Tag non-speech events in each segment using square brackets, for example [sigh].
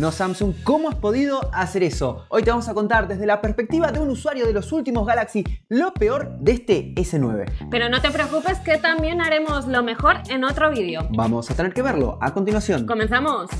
No Samsung, ¿cómo has podido hacer eso? Hoy te vamos a contar desde la perspectiva de un usuario de los últimos Galaxy lo peor de este S9. Pero no te preocupes que también haremos lo mejor en otro vídeo. Vamos a tener que verlo a continuación. Comenzamos.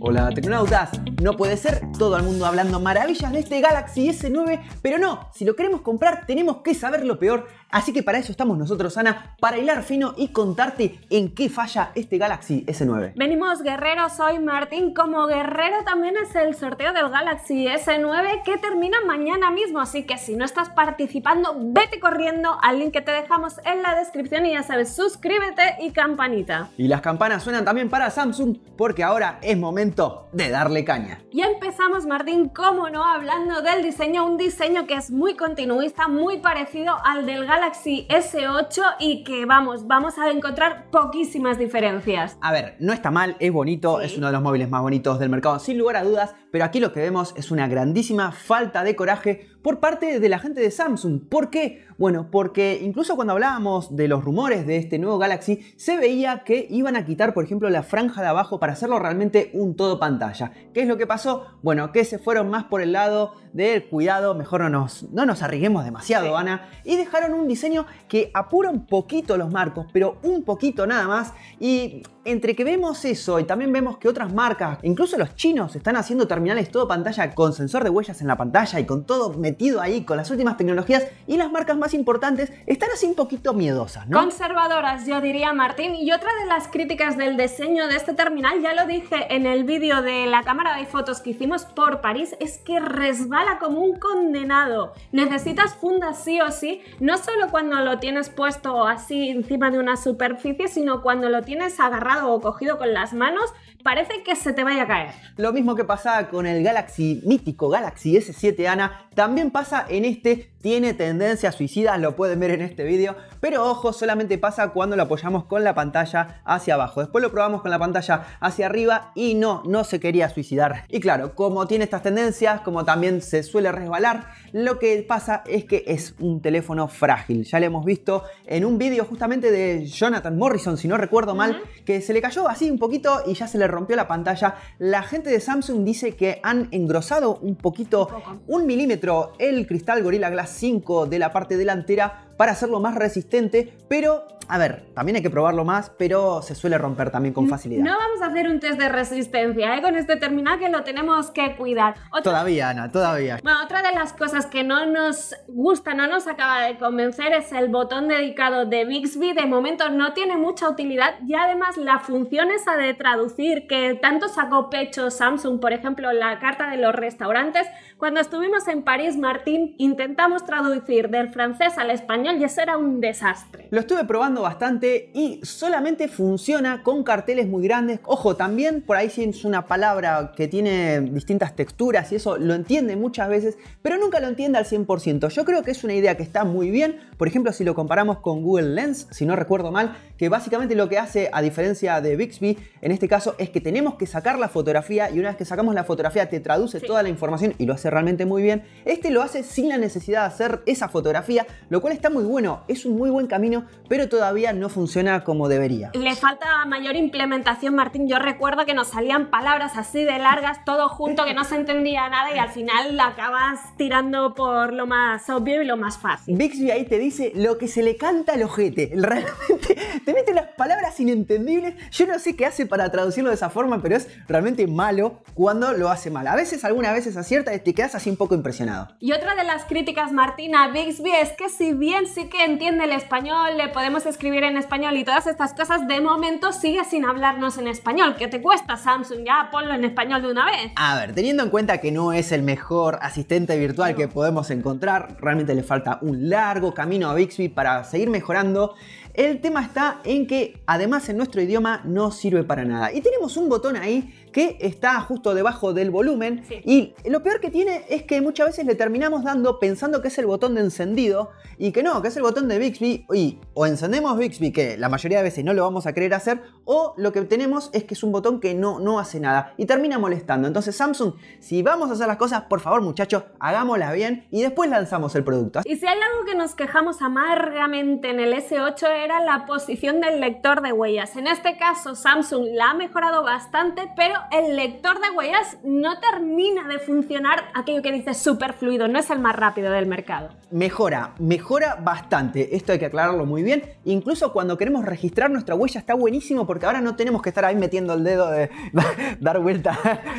Hola tecnonautas, no puede ser todo el mundo hablando maravillas de este Galaxy S9, pero no, si lo queremos comprar tenemos que saber lo peor, así que para eso estamos nosotros Ana, para hilar fino y contarte en qué falla este Galaxy S9. Venimos guerreros, soy Martín, como guerrero también es el sorteo del Galaxy S9 que termina mañana mismo, así que si no estás participando, vete corriendo al link que te dejamos en la descripción y ya sabes, suscríbete y campanita. Y las campanas suenan también para Samsung porque ahora es momento de darle caña. Y empezamos, Martín, cómo no, hablando del diseño, un diseño que es muy continuista, muy parecido al del Galaxy S8 y que vamos, vamos a encontrar poquísimas diferencias. A ver, no está mal, es bonito, es uno de los móviles más bonitos del mercado, sin lugar a dudas, pero aquí lo que vemos es una grandísima falta de coraje por parte de la gente de Samsung. ¿Por qué? Bueno, porque incluso cuando hablábamos de los rumores de este nuevo Galaxy, se veía que iban a quitar, por ejemplo, la franja de abajo para hacerlo realmente un todo pantalla. ¿Qué es lo que pasó? Bueno, que se fueron más por el lado del cuidado, mejor no nos, no nos arriesguemos demasiado, Ana, y dejaron un diseño que apura un poquito los marcos, pero un poquito nada más, y entre que vemos eso y también vemos que otras marcas, incluso los chinos, están haciendo terminales todo pantalla con sensor de huellas en la pantalla y con todo metido ahí con las últimas tecnologías y las marcas más importantes están así un poquito miedosas, ¿no? Conservadoras, yo diría Martín. Y otra de las críticas del diseño de este terminal, ya lo dije en el vídeo de la cámara de fotos que hicimos por París, es que resbala como un condenado. Necesitas fundas sí o sí, no solo cuando lo tienes puesto así encima de una superficie, sino cuando lo tienes agarrado o cogido con las manos, parece que se te vaya a caer. Lo mismo que pasaba con el Galaxy mítico Galaxy S7 Ana, también pasa en este, tiene tendencia suicida, lo pueden ver en este vídeo, pero ojo, solamente pasa cuando lo apoyamos con la pantalla hacia abajo. Después lo probamos con la pantalla hacia arriba y no, no se quería suicidar. Y claro, como tiene estas tendencias, como también se suele resbalar, lo que pasa es que es un teléfono frágil. Ya lo hemos visto en un vídeo justamente de Jonathan Morrison, si no recuerdo mal, que se le cayó así un poquito y ya se le rompió la pantalla. La gente de Samsung dice que han engrosado un poquito, un, milímetro, el cristal Gorilla Glass 5 de la parte delantera para hacerlo más resistente, pero a ver, también hay que probarlo más, pero se suele romper también con facilidad. No vamos a hacer un test de resistencia ¿eh? con este terminal que lo tenemos que cuidar. Todavía, Ana, todavía. Bueno, otra de las cosas que no nos gusta, no nos acaba de convencer es el botón dedicado de Bixby. De momento no tiene mucha utilidad y además la función esa de traducir que tanto sacó pecho Samsung, por ejemplo, la carta de los restaurantes, cuando estuvimos en París, Martín, intentamos traducir del francés al español y eso era un desastre. Lo estuve probando bastante y solamente funciona con carteles muy grandes. Ojo, también por ahí si es una palabra que tiene distintas texturas y eso lo entiende muchas veces, pero nunca lo entiende al 100%. Yo creo que es una idea que está muy bien. Por ejemplo, si lo comparamos con Google Lens, si no recuerdo mal, que básicamente lo que hace, a diferencia de Bixby, en este caso es que tenemos que sacar la fotografía y una vez que sacamos la fotografía te traduce toda la información y lo hace realmente muy bien. Este lo hace sin la necesidad de hacer esa fotografía, lo cual está muy bueno, es un muy buen camino, pero todavía todavía no funciona como debería. Le falta mayor implementación, Martín. Yo recuerdo que nos salían palabras así de largas, todo junto, que no se entendía nada y al final la acabas tirando por lo más obvio y lo más fácil. Bixby ahí te dice lo que se le canta al ojete. [laughs] Realmente te mete las palabras inentendibles. Yo no sé qué hace para traducirlo de esa forma, pero es realmente malo cuando lo hace mal. A veces, algunas veces acierta y te quedas así un poco impresionado. Y otra de las críticas, Martín, a Bixby es que si bien sí que entiende el español, le podemos escribir en español y todas estas cosas, de momento sigue sin hablarnos en español. ¿Qué te cuesta Samsung? Ya ponlo en español de una vez. A ver, teniendo en cuenta que no es el mejor asistente virtual que podemos encontrar, realmente le falta un largo camino a Bixby para seguir mejorando. El tema está en que además en nuestro idioma no sirve para nada. Y tenemos un botón ahí que está justo debajo del volumen. Sí. Y lo peor que tiene es que muchas veces le terminamos dando pensando que es el botón de encendido y que no, que es el botón de Bixby. Y o encendemos Bixby, que la mayoría de veces no lo vamos a querer hacer, o lo que tenemos es que es un botón que no, no hace nada y termina molestando. Entonces, Samsung, si vamos a hacer las cosas, por favor, muchachos, hagámoslas bien y después lanzamos el producto. Y si hay algo que nos quejamos amargamente en el S8 era la posición del lector de huellas. En este caso Samsung la ha mejorado bastante, pero el lector de huellas no termina de funcionar aquello que dice súper fluido, no es el más rápido del mercado. Mejora, mejora bastante. Esto hay que aclararlo muy bien. Incluso cuando queremos registrar nuestra huella está buenísimo porque ahora no tenemos que estar ahí metiendo el dedo de [laughs] dar vuelta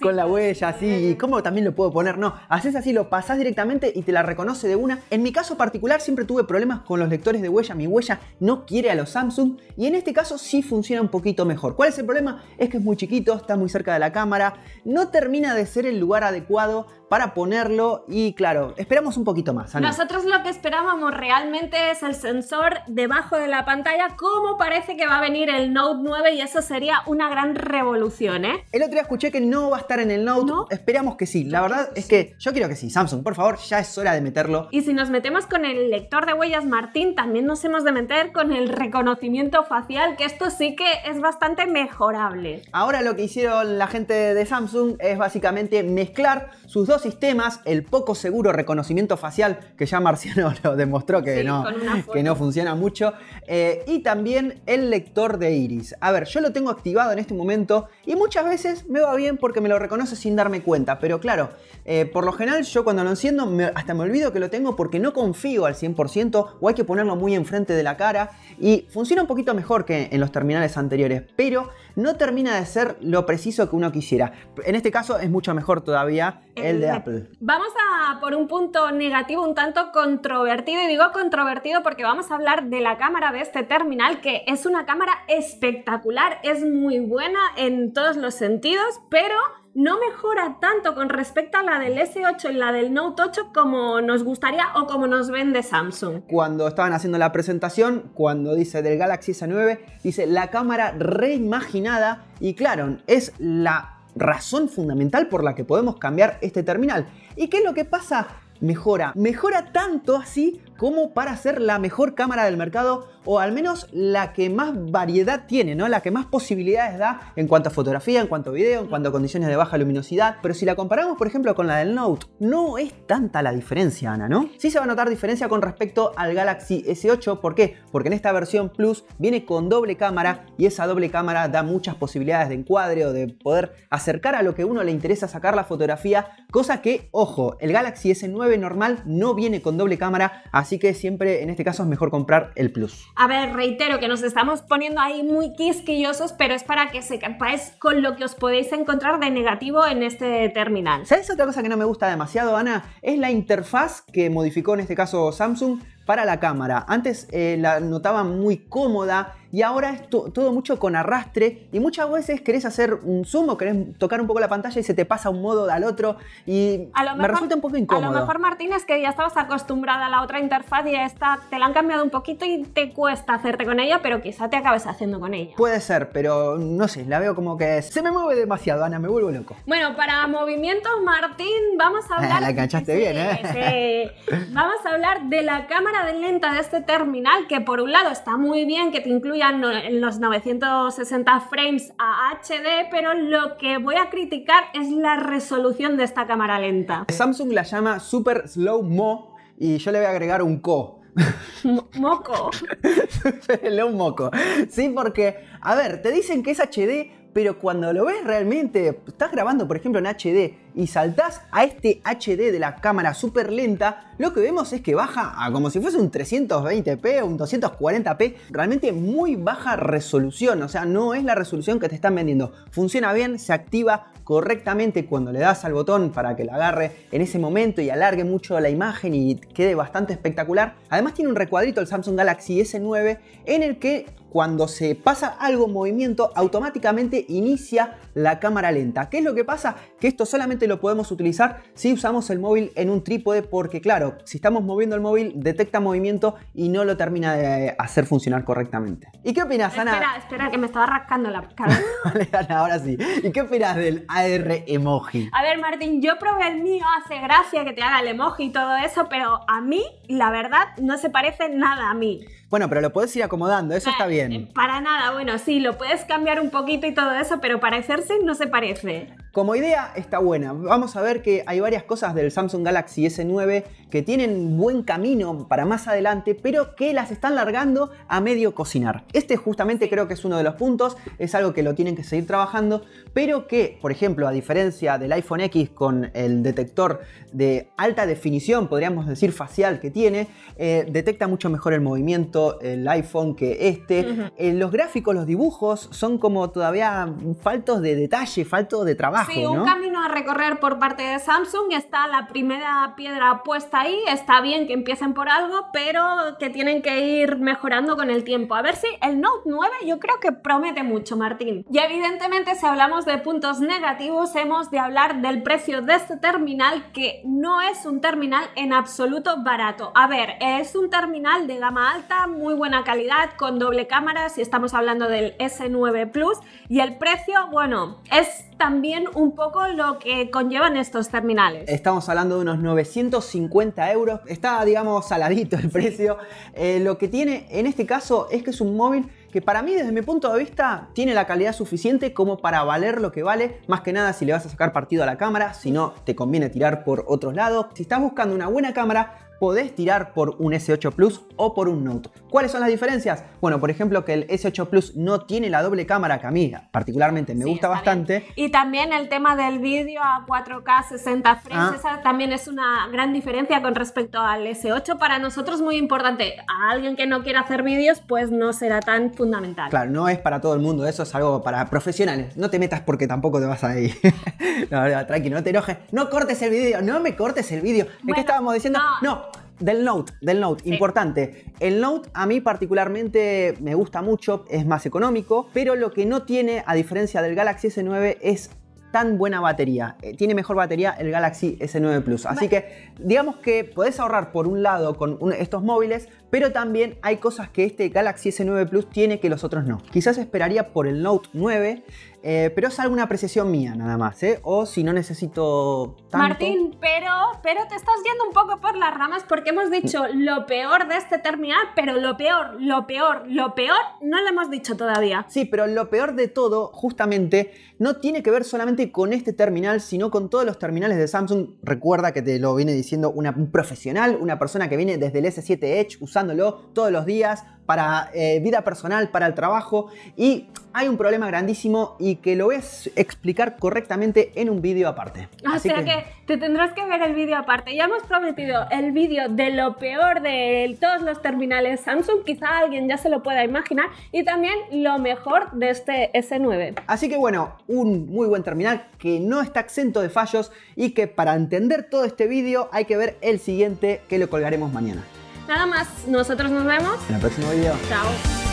con la huella así. ¿Cómo también lo puedo poner? No, haces así, lo pasás directamente y te la reconoce de una. En mi caso particular siempre tuve problemas con los lectores de huella. Mi huella no quiere a los Samsung y en este caso sí funciona un poquito mejor. ¿Cuál es el problema? Es que es muy chiquito, está muy cerca de la cámara, no termina de ser el lugar adecuado para ponerlo y claro, esperamos un poquito más. Ana. Nosotros lo que esperábamos realmente es el sensor debajo de la pantalla, como parece que va a venir el Note 9 y eso sería una gran revolución, ¿eh? El otro día escuché que no va a estar en el Note. ¿No? Esperamos que sí. La verdad es que yo quiero que sí. Samsung, por favor, ya es hora de meterlo. Y si nos metemos con el lector de huellas Martín, también nos hemos de meter con el reconocimiento facial, que esto sí que es bastante mejorable. Ahora lo que hicieron la gente de Samsung es básicamente mezclar sus dos sistemas, el poco seguro reconocimiento facial, que ya Marciano [laughs] lo demostró que, Sí, no, que no funciona mucho, eh, y también el lector de iris. A ver, yo lo tengo activado en este momento y muchas veces me va bien porque me lo reconoce sin darme cuenta, pero claro, eh, por lo general yo cuando lo enciendo me- hasta me olvido que lo tengo porque no confío al 100% o hay que ponerlo muy enfrente de la cara y funciona un poquito mejor que en los terminales anteriores, pero no termina de ser lo preciso que uno quisiera. En este caso es mucho mejor todavía el de Eh, Apple. Vamos a por un punto negativo un tanto controvertido y digo controvertido porque vamos a hablar de la cámara de este terminal que es una cámara espectacular, es muy buena en todos los sentidos, pero no mejora tanto con respecto a la del S8 y la del Note 8 como nos gustaría o como nos vende Samsung. Cuando estaban haciendo la presentación, cuando dice del Galaxy S9, dice la cámara reimaginada y claro, es la razón fundamental por la que podemos cambiar este terminal. ¿Y qué es lo que pasa? Mejora, mejora tanto así como para ser la mejor cámara del mercado o al menos la que más variedad tiene, ¿no? La que más posibilidades da en cuanto a fotografía, en cuanto a video, en cuanto a condiciones de baja luminosidad. Pero si la comparamos, por ejemplo, con la del Note, no es tanta la diferencia, Ana, ¿no? Sí se va a notar diferencia con respecto al Galaxy S8. ¿Por qué? Porque en esta versión Plus viene con doble cámara y esa doble cámara da muchas posibilidades de encuadre o de poder acercar a lo que uno le interesa sacar la fotografía. Cosa que, ojo, el Galaxy S9 normal no viene con doble cámara, que siempre en este caso es mejor comprar el Plus. A ver, reitero que nos estamos poniendo ahí muy quisquillosos, pero es para que sepáis con lo que os podéis encontrar de negativo en este terminal. ¿Sabes otra cosa que no me gusta demasiado, Ana? Es la interfaz que modificó en este caso Samsung para la cámara. Antes eh, la notaba muy cómoda y ahora es to- todo mucho con arrastre y muchas veces querés hacer un zoom o querés tocar un poco la pantalla y se te pasa un modo al otro y A lo me mejor- resulta un poco A incómodo. lo mejor, Martín, es que ya estabas acostumbrada a la otra interfaz y esta te la han cambiado un poquito y te cuesta hacerte con ella, pero quizá te acabes haciendo con ella. Puede ser, pero no sé, la veo como que se me mueve demasiado, Ana, me vuelvo loco. Bueno, para movimientos, Martín, vamos a [laughs] hablar. La enganchaste bien, ¿eh? sí. Vamos a hablar de la cámara de lenta de este terminal, que por un lado está muy bien que te incluyan no- en los 960 frames a HD, pero lo que voy a criticar es la resolución de esta cámara lenta. Samsung la llama Super Slow Mo y yo le voy a agregar un co. Mo- Moco. [laughs] Slow moco. Sí, porque, a ver, te dicen que es HD, pero cuando lo ves realmente, estás grabando, por ejemplo, en HD y saltás a este HD de la cámara súper lenta, lo que vemos es que baja a como si fuese un 320p o un 240p, realmente muy baja resolución, o sea, no es la resolución que te están vendiendo. Funciona bien, se activa correctamente cuando le das al botón para que la agarre en ese momento y alargue mucho la imagen y quede bastante espectacular. Además tiene un recuadrito el Samsung Galaxy S9 en el que cuando se pasa algo en movimiento automáticamente inicia la cámara lenta. ¿Qué es lo que pasa? Que esto solamente solamente lo podemos utilizar si usamos el móvil en un trípode porque claro, si estamos moviendo el móvil detecta movimiento y no lo termina de hacer funcionar correctamente. ¿Y qué opinas, Ana? Espera, espera, que me estaba rascando la cara. [laughs] vale, Ana, ahora sí. ¿Y qué opinas del AR emoji? A ver, Martín, yo probé el mío, hace gracia que te haga el emoji y todo eso, pero a mí, la verdad, no se parece nada a mí. Bueno, pero lo puedes ir acomodando, eso está bien. Eh, para nada, bueno, sí, lo puedes cambiar un poquito y todo eso, pero parecerse no se parece. Como idea está buena. Vamos a ver que hay varias cosas del Samsung Galaxy S9 que tienen buen camino para más adelante, pero que las están largando a medio cocinar. Este justamente creo que es uno de los puntos, es algo que lo tienen que seguir trabajando, pero que, por ejemplo, a diferencia del iPhone X con el detector de alta definición, podríamos decir facial que tiene, eh, detecta mucho mejor el movimiento el iPhone que este. Eh, los gráficos, los dibujos son como todavía faltos de detalle, faltos de trabajo. Sí, un camino a recorrer por parte de Samsung. Está la primera piedra puesta ahí. Está bien que empiecen por algo, pero que tienen que ir mejorando con el tiempo. A ver si el Note 9 yo creo que promete mucho, Martín. Y evidentemente si hablamos de puntos negativos, hemos de hablar del precio de este terminal que no es un terminal en absoluto barato. A ver, es un terminal de gama alta, muy buena calidad, con doble cámara, si estamos hablando del S9 Plus. Y el precio, bueno, es también un poco lo que conllevan estos terminales. Estamos hablando de unos 950 euros. Está, digamos, saladito el precio. Eh, lo que tiene en este caso es que es un móvil que para mí, desde mi punto de vista, tiene la calidad suficiente como para valer lo que vale. Más que nada si le vas a sacar partido a la cámara, si no, te conviene tirar por otros lados. Si estás buscando una buena cámara, podés tirar por un S8 Plus o por un Note. ¿Cuáles son las diferencias? Bueno, por ejemplo, que el S8 Plus no tiene la doble cámara que a mí particularmente me gusta bastante. Y también el tema del vídeo a 4K 60 frames, ah. esa también es una gran diferencia con respecto al S8. Para nosotros muy importante. A alguien que no quiera hacer vídeos, pues no será tan fundamental. Claro, no es para todo el mundo, eso es algo para profesionales. No te metas porque tampoco te vas a ir. [laughs] no, no, tranqui, no te enojes. No cortes el vídeo, no me cortes el vídeo. ¿De qué estábamos diciendo? no del Note, del Note, importante. El Note a mí particularmente me gusta mucho, es más económico, pero lo que no tiene, a diferencia del Galaxy S9, es tan buena batería. Eh, tiene mejor batería el Galaxy S9 Plus. Así que digamos que podés ahorrar por un lado con estos móviles, pero también hay cosas que este Galaxy S9 Plus tiene que los otros no. Quizás esperaría por el Note 9 eh, pero es alguna apreciación mía nada más, ¿eh? O si no necesito tanto... Martín, pero, pero te estás yendo un poco por las ramas porque hemos dicho lo peor de este terminal, pero lo peor, lo peor, lo peor no lo hemos dicho todavía. Sí, pero lo peor de todo, justamente, no tiene que ver solamente con este terminal, sino con todos los terminales de Samsung. Recuerda que te lo viene diciendo una, un profesional, una persona que viene desde el S7 Edge usándolo todos los días para eh, vida personal, para el trabajo y hay un problema grandísimo y que lo voy a explicar correctamente en un vídeo aparte. O sea que... te tendrás que ver el vídeo aparte. Ya hemos prometido el vídeo de lo peor de todos los terminales Samsung, quizá alguien ya se lo pueda imaginar, y también lo mejor de este S9. Así que bueno, un muy buen terminal que no está exento de fallos y que para entender todo este vídeo hay que ver el siguiente que lo colgaremos mañana. Nada más, nosotros nos vemos en el próximo video. Chao.